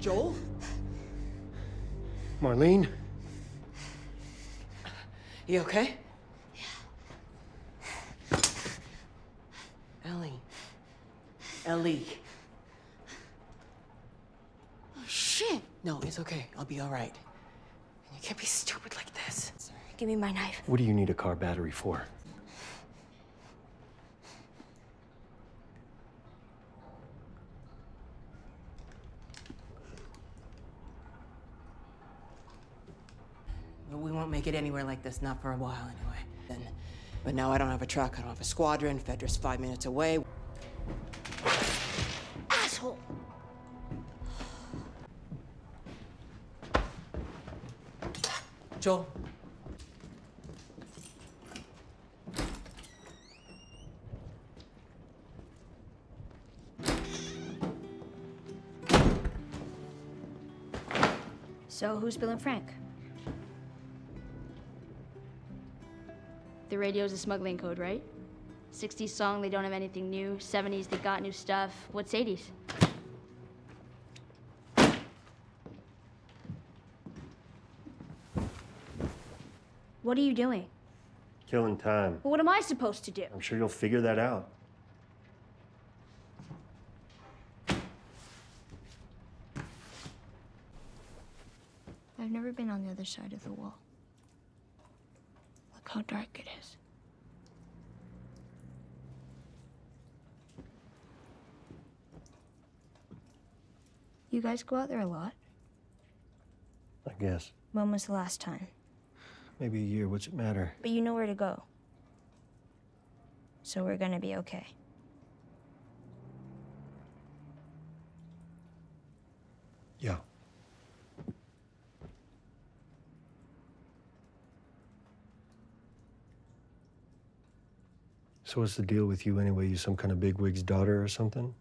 Joel? Marlene? You okay? Yeah. Ellie. Ellie. Oh, shit. No, it's okay. I'll be all right. You can't be stupid like this. Give me my knife. What do you need a car battery for? Won't make it anywhere like this, not for a while anyway. Then, but now I don't have a truck, I don't have a squadron, Fedra's five minutes away. Asshole. Joel. So, who's Bill and Frank? The radio's a smuggling code, right? 60s song, they don't have anything new. 70s, they got new stuff. What's 80s? What are you doing? Killing time. Well, what am I supposed to do? I'm sure you'll figure that out. I've never been on the other side of the wall. How dark it is. You guys go out there a lot? I guess. When was the last time? Maybe a year. What's it matter? But you know where to go. So we're gonna be okay. Yeah. So what's the deal with you anyway? You some kind of bigwig's daughter or something?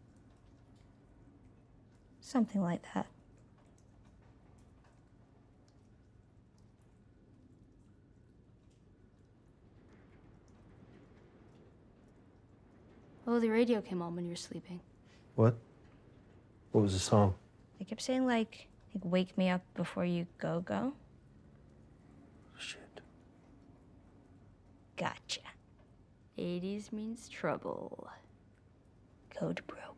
Something like that. Oh, the radio came on when you were sleeping. What? What was the song? They kept saying like, like wake me up before you go go. Shit. Gotcha. 80s means trouble. Code bro.